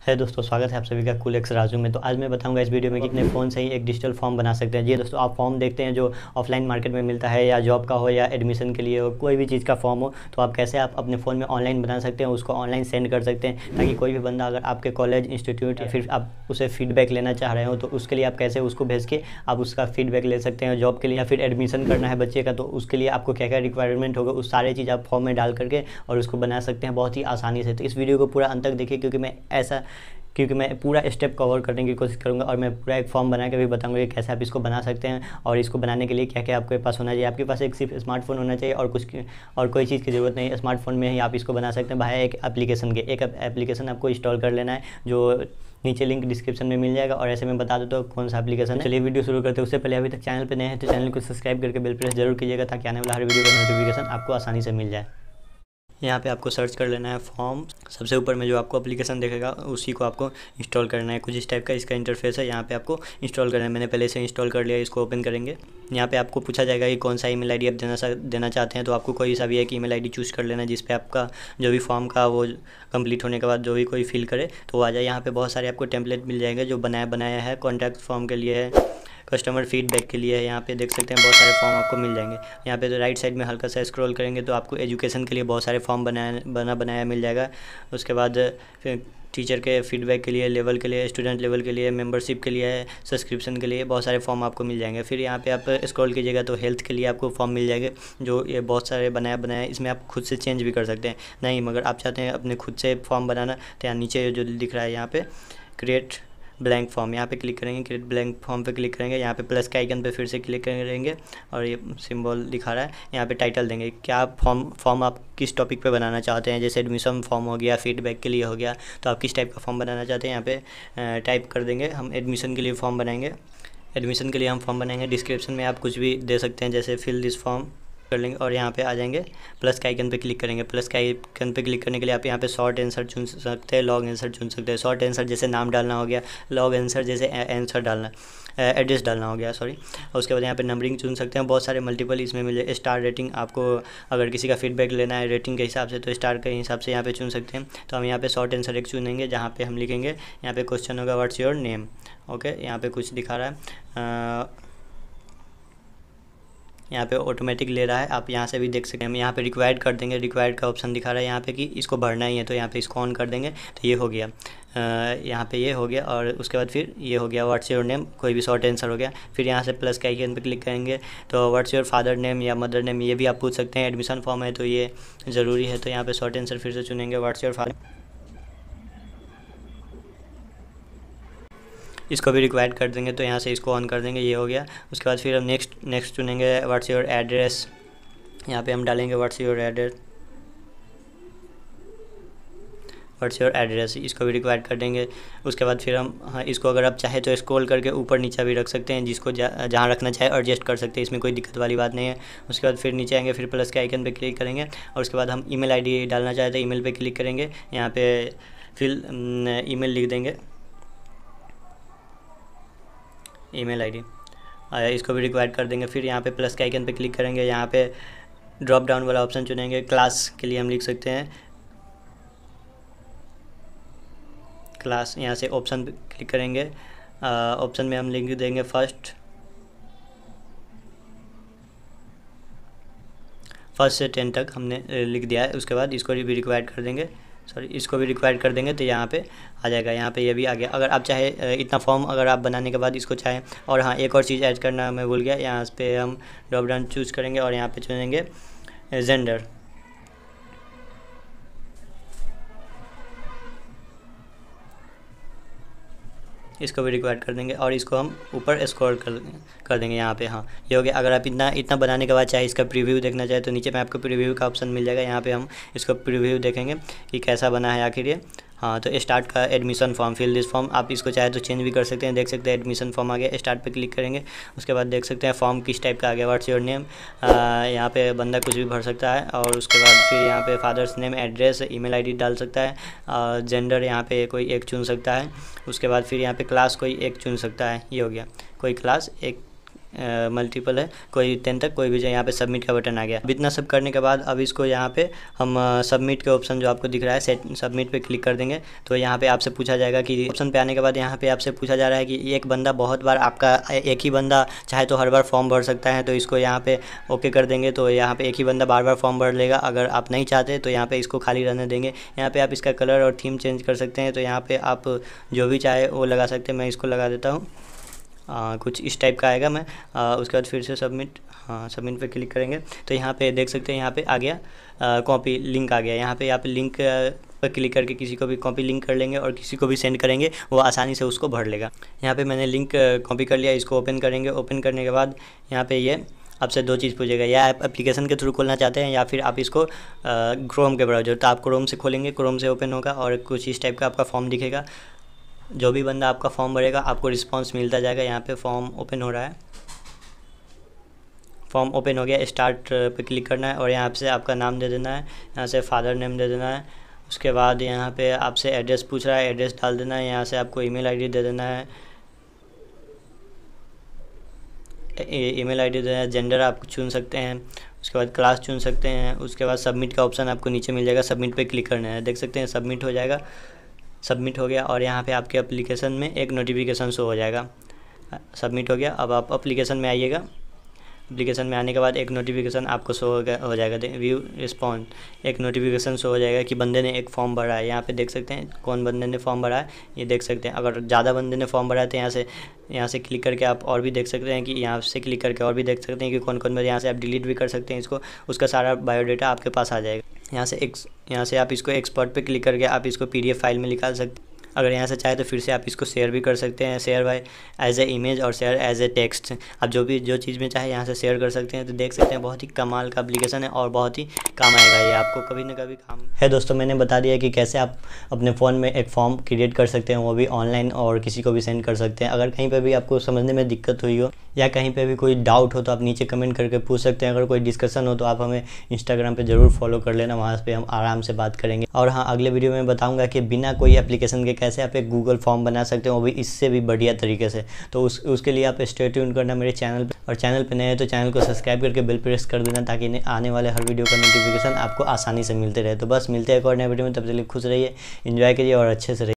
है दोस्तों, स्वागत है आप सभी का कुल एक्स राजू में। तो आज मैं बताऊँगा इस वीडियो में कि अपने फ़ोन से ही एक डिजिटल फॉर्म बना सकते हैं। ये दोस्तों, आप फॉर्म देखते हैं जो ऑफलाइन मार्केट में मिलता है या जॉब का हो या एडमिशन के लिए हो, कोई भी चीज़ का फॉर्म हो तो आप कैसे आप अपने फ़ोन में ऑनलाइन बना सकते हैं, उसको ऑनलाइन सेंड कर सकते हैं, ताकि कोई भी बंदा अगर आपके कॉलेज इंस्टीट्यूट या फिर आप उसे फीडबैक लेना चाह रहे हो तो उसके लिए आप कैसे उसको भेज के आप उसका फीडबैक ले सकते हैं जॉब के लिए या फिर एडमिशन करना है बच्चे का तो उसके लिए आपको क्या क्या रिक्वायरमेंट होगा, उस सारे चीज़ आप फॉर्म में डाल करके और उसको बना सकते हैं बहुत ही आसानी से। तो इस वीडियो को पूरा अंत तक देखिए, क्योंकि मैं ऐसा क्योंकि मैं पूरा स्टेप कवर करने की कोशिश करूँगा और मैं पूरा एक फॉर्म बना के भी बताऊँगा कि कैसे आप इसको बना सकते हैं और इसको बनाने के लिए क्या क्या आपके पास होना चाहिए। आपके पास एक सिर्फ़ स्मार्टफ़ोन होना चाहिए और कुछ और कोई चीज़ की ज़रूरत नहीं है। स्मार्टफ़ोन में ही आप इसको बना सकते हैं। भाई एक एप्लीकेशन के एक एप्लीकेशन आपको इंस्टॉल कर लेना है, जो नीचे लिंक डिस्क्रिप्शन में मिल जाएगा और ऐसे में बता दो तो कौन सा एप्लीकेशन है। चलिए वीडियो शुरू करते हैं। उससे पहले अभी तक चैनल पर नए हैं तो चैनल को सब्सक्राइब करके बिल प्रेस ज़रूर कीजिएगा ताकि आने वाला हर वीडियो का नोटिफिकेशन आपको आसानी से मिल जाए। यहाँ पे आपको सर्च कर लेना है फॉर्म। सबसे ऊपर में जो आपको एप्लीकेशन देखेगा, उसी को आपको इंस्टॉल करना है। कुछ इस टाइप का इसका इंटरफेस है, यहाँ पे आपको इंस्टॉल करना है। मैंने पहले से इंस्टॉल कर लिया, इसको ओपन करेंगे। यहाँ पे आपको पूछा जाएगा कि कौन सा ईमेल आईडी आप देना देना चाहते हैं तो आपको कोई सा भी एक ईमेल आईडी चूज़ कर लेना, जिस पे आपका जो भी फॉर्म का वो कंप्लीट होने के बाद जो भी कोई फिल करे तो आ जाए। यहाँ पे बहुत सारे आपको टेम्पलेट मिल जाएँगे, जो बनाया बनाया है कॉन्टैक्ट फॉर्म के लिए है। कस्टमर फीडबैक के लिए है, यहाँ पे देख सकते हैं बहुत सारे फॉर्म आपको मिल जाएँगे। यहाँ पे तो राइट साइड में हल्का सा स्क्रॉल करेंगे तो आपको एजुकेशन के लिए बहुत सारे फॉर्म बनाया, बना, बनाया मिल जाएगा। उसके बाद, फिर टीचर के फीडबैक के लिए लेवल के लिए स्टूडेंट लेवल के लिए मेंबरशिप के लिए सब्सक्रिप्शन के लिए बहुत सारे फॉर्म आपको मिल जाएँगे। फिर यहाँ पे आप स्क्रॉल कीजिएगा तो हेल्थ के लिए आपको फॉर्म मिल जाएँगे, जो ये बहुत सारे बनाया बनाया, इसमें आप खुद से चेंज भी कर सकते हैं। नहीं, मगर आप चाहते हैं अपने खुद से फॉर्म बनाना तो यहाँ नीचे जो दिख रहा है यहाँ पर क्रिएट ब्लैंक फॉर्म यहाँ पे क्लिक करेंगे क्रिएट ब्लैंक फॉर्म पे क्लिक करेंगे, यहाँ पे प्लस के आइकन पे फिर से क्लिक करेंगे, और ये सिंबल दिखा रहा है, यहाँ पे टाइटल देंगे, क्या फॉर्म फॉर्म आप किस टॉपिक पे बनाना चाहते हैं, जैसे एडमिशन फॉर्म हो गया फीडबैक के लिए हो गया तो आप किस टाइप का फॉर्म बनाना चाहते हैं, यहाँ पे टाइप कर देंगे, हम एडमिशन के लिए फॉर्म बनाएँगे एडमिशन के लिए हम फॉर्म बनाएँगे डिस्क्रिप्शन में आप कुछ भी दे सकते हैं, जैसे फिल दिस फॉर्म कर लेंगे और यहाँ पे आ जाएँगे। प्लस के आइकन पे क्लिक करेंगे। प्लस के आइकन पे क्लिक करने के लिए आप यहाँ पे शॉर्ट आंसर चुन सकते हैं लॉन्ग आंसर चुन सकते हैं। शॉर्ट आंसर जैसे नाम डालना हो गया लॉन्ग आंसर जैसे आंसर डालना एड्रेस डालना हो गया सॉरी उसके बाद यहाँ पे नंबरिंग चुन सकते हैं। बहुत सारे मल्टीपल इसमें मिले। स्टार रेटिंग आपको अगर किसी का फीडबैक लेना है रेटिंग के हिसाब से तो स्टार के हिसाब से यहाँ पे चुन सकते हैं। तो हम यहाँ पे शॉर्ट आंसर एक चुनेंगे, जहाँ पे हम लिखेंगे, यहाँ पे क्वेश्चन होगा व्हाट्स योर नेम ओके यहाँ पे कुछ दिखा रहा है। यहाँ पे ऑटोमेटिक ले रहा है। आप यहाँ से भी देख सकते हैं। हम यहाँ पे रिक्वायर्ड कर देंगे। रिक्वायर्ड का ऑप्शन दिखा रहा है यहाँ पे कि इसको भरना ही है तो यहाँ पे इसको ऑन कर देंगे। तो ये हो गया। यहाँ पे ये हो गया और उसके बाद फिर ये हो गया व्हाट्स योर नेम कोई भी शॉर्ट आंसर हो गया। फिर यहाँ से प्लस के आइकन पे क्लिक करेंगे। तो व्हाट्स योर फादर नेम या मदर नेम ये भी आप पूछ सकते हैं। एडमिशन फॉर्म है तो ये ज़रूरी है। तो यहाँ पे शॉर्ट आंसर फिर से चुनेंगे। व्हाट्स योर फादर इसको भी रिक्वायर्ड कर देंगे तो यहाँ से इसको ऑन कर देंगे, ये हो गया। उसके बाद फिर हम नेक्स्ट नेक्स्ट चुनेंगे व्हाट्स योर एड्रेस यहाँ पे हम डालेंगे what's your address what's your address इसको भी रिक्वायर्ड कर देंगे। उसके बाद फिर हम हाँ इसको अगर आप चाहे तो स्क्रॉल करके ऊपर नीचे भी रख सकते हैं, जिसको जहाँ रखना चाहे एडजस्ट कर सकते हैं, इसमें कोई दिक्कत वाली बात नहीं है। उसके बाद फिर नीचे आएँगे, फिर प्लस के आइकन पर क्लिक करेंगे, और उसके बाद हम ईमेल आईडी डालना चाहे तो ईमेल पे क्लिक करेंगे। यहाँ पे फिर ईमेल लिख देंगे। Email ID. इसको भी रिक्वायर्ड कर देंगे। फिर यहाँ पे प्लस के आइकन पे क्लिक करेंगे। यहाँ पे ड्रॉप डाउन वाला ऑप्शन चुनेंगे। क्लास के लिए हम लिख सकते हैं। क्लास यहाँ से ऑप्शन क्लिक करेंगे। ऑप्शन में हम लिख देंगे फ़र्स्ट फ़र्स्ट से टेन तक हमने लिख दिया है। उसके बाद इसको भी रिक्वायर्ड कर देंगे। सॉरी इसको भी रिक्वायर कर देंगे तो यहाँ पे आ जाएगा। यहाँ पे ये भी आ गया। अगर आप चाहे इतना फॉर्म अगर आप बनाने के बाद इसको चाहें, और हाँ एक और चीज़ ऐड करना मैं भूल गया। यहाँ पे हम ड्रॉप डाउन चूज़ करेंगे और यहाँ पे चुनेंगे जेंडर इसको भी रिक्वायर कर देंगे और इसको हम ऊपर स्क्रॉल कर कर देंगे यहाँ पे हाँ। ये हो गया। अगर आप इतना इतना बनाने के बाद चाहे इसका प्रीव्यू देखना चाहे तो नीचे में आपको प्रीव्यू का ऑप्शन मिल जाएगा। यहाँ पे हम इसको प्रीव्यू देखेंगे कि कैसा बना है आखिर ये। हाँ तो स्टार्ट का admission form fill this form आप इसको चाहे तो चेंज भी कर सकते हैं, देख सकते हैं एडमिशन फॉर्म आ गया स्टार्ट पे क्लिक करेंगे, उसके बाद देख सकते हैं फॉर्म किस टाइप का आ गया व्हाट्स योर नेम यहाँ पे बंदा कुछ भी भर सकता है, और उसके बाद फिर यहाँ पे father's name address email ID डाल सकता है और जेंडर यहाँ पे कोई एक चुन सकता है, उसके बाद फिर यहाँ पे क्लास कोई एक चुन सकता है, ये हो गया। कोई क्लास एक मल्टीपल है। कोई टेन तक, कोई भी जाए, यहाँ पे सबमिट का बटन आ गया। अब इतना सब करने के बाद, अब इसको यहाँ पे हम सबमिट के ऑप्शन जो आपको दिख रहा है सेट सबमिट पे क्लिक कर देंगे। तो यहाँ पे आपसे पूछा जाएगा कि ऑप्शन पे आने के बाद यहाँ पे आपसे पूछा जा रहा है कि एक बंदा बहुत बार आपका एक ही बंदा चाहे तो हर बार फॉर्म भर सकता है तो इसको यहाँ पे ओके कर देंगे। तो यहाँ पे एक ही बंदा बार बार फॉर्म भर लेगा। अगर आप नहीं चाहते तो यहाँ पे इसको खाली रहने देंगे। यहाँ पे आप इसका कलर और थीम चेंज कर सकते हैं। तो यहाँ पे आप जो भी चाहे, वो लगा सकते हैं। मैं इसको लगा देता हूँ। आ, कुछ इस टाइप का आएगा मैं। आ, उसके बाद फिर से सबमिट हाँ सबमिट पे क्लिक करेंगे। तो यहाँ पे देख सकते हैं यहाँ पे आ गया। कॉपी लिंक आ गया। यहाँ पे यहाँ पे लिंक पर क्लिक करके किसी को भी कॉपी लिंक कर लेंगे और किसी को भी सेंड करेंगे वो आसानी से उसको भर लेगा। यहाँ पे मैंने लिंक कॉपी कर लिया। इसको ओपन करेंगे। ओपन करने के बाद यहाँ पे ये आपसे दो चीज़ पूछेगा। या आप एप्लीकेशन के थ्रू खोलना चाहते हैं या फिर आप इसको क्रोम के ब्राउज़र तो आप क्रोम से खोलेंगे। क्रोम से ओपन होगा और कुछ इस टाइप का आपका फॉर्म दिखेगा। जो भी बंदा आपका फॉर्म भरेगा, आपको रिस्पांस मिलता जाएगा। यहाँ पे फॉर्म ओपन हो रहा है। फॉर्म ओपन हो गया, स्टार्ट पे क्लिक करना है और यहाँ से आपका नाम दे देना है, यहाँ से फादर नेम दे देना है। उसके बाद यहाँ पे आपसे एड्रेस पूछ रहा है, एड्रेस डाल देना है, यहाँ से आपको ईमेल आईडी दे देना है। ईमेल आईडी देना है जेंडर आप चुन सकते हैं, उसके बाद क्लास चुन सकते हैं, उसके बाद सबमिट का ऑप्शन आपको नीचे मिल जाएगा, सबमिट पे क्लिक करना है। देख सकते हैं, सबमिट हो जाएगा। सबमिट हो गया और यहाँ पे आपके एप्लीकेशन में एक नोटिफिकेशन शो हो जाएगा। सबमिट हो गया। अब आप एप्लीकेशन में आइएगा। एप्लीकेशन में आने के बाद एक नोटिफिकेशन आपको शो हो जाएगा। व्यू रिस्पॉन्ड एक नोटिफिकेशन शो हो जाएगा कि बंदे ने एक फॉर्म भरा है। यहाँ पे देख सकते हैं कौन बंदे ने फॉर्म भरा है। ये देख सकते हैं। अगर ज़्यादा बंदे ने फॉर्म भरा है तो यहाँ से यहाँ से क्लिक करके आप और भी देख सकते हैं कि यहाँ से क्लिक करके और भी देख सकते हैं कि कौन कौन बंदे यहाँ से आप डिलीट भी कर सकते हैं इसको। उसका सारा बायोडाटा आपके पास आ जाएगा। यहाँ से एक यहाँ से आप इसको एक्सपर्ट पे क्लिक करके आप इसको पीडीएफ फ़ाइल में निकाल सकते अगर यहाँ से चाहे तो फिर से आप इसको शेयर भी कर सकते हैं share by as a image और शेयर एज ए टेक्स्ट आप जो भी, जो चीज़ में चाहे यहाँ से शेयर कर सकते हैं तो देख सकते हैं बहुत ही कमाल का एप्लीकेशन है और बहुत ही काम आएगा ये आपको कभी ना कभी काम। है दोस्तों, मैंने बता दिया कि कैसे आप अपने फ़ोन में एक फॉर्म क्रिएट कर सकते हैं, वो भी ऑनलाइन और किसी को भी सेंड कर सकते हैं। अगर कहीं पर भी आपको समझने में दिक्कत हुई हो या कहीं पे भी कोई डाउट हो तो आप नीचे कमेंट करके पूछ सकते हैं। अगर कोई डिस्कशन हो तो आप हमें इंस्टाग्राम पे ज़रूर फॉलो कर लेना, वहाँ पे हम आराम से बात करेंगे। और हाँ अगले वीडियो में बताऊँगा कि बिना कोई एप्लीकेशन के कैसे आप एक गूगल फॉर्म बना सकते हो, वो भी इससे भी बढ़िया तरीके से। तो उस, उसके लिए आप स्टे ट्यून करना मेरे चैनल पर और चैनल पर नए हैं तो चैनल को सब्सक्राइब करके बिल प्रेस कर देना, ताकि आने वाले हर वीडियो का नोटिफिकेशन आपको आसानी से मिलते रहे। तो बस मिलते हैं एक और नए वीडियो में, तब तक खुश रहिए इन्जॉय करिए और अच्छे से रहिए।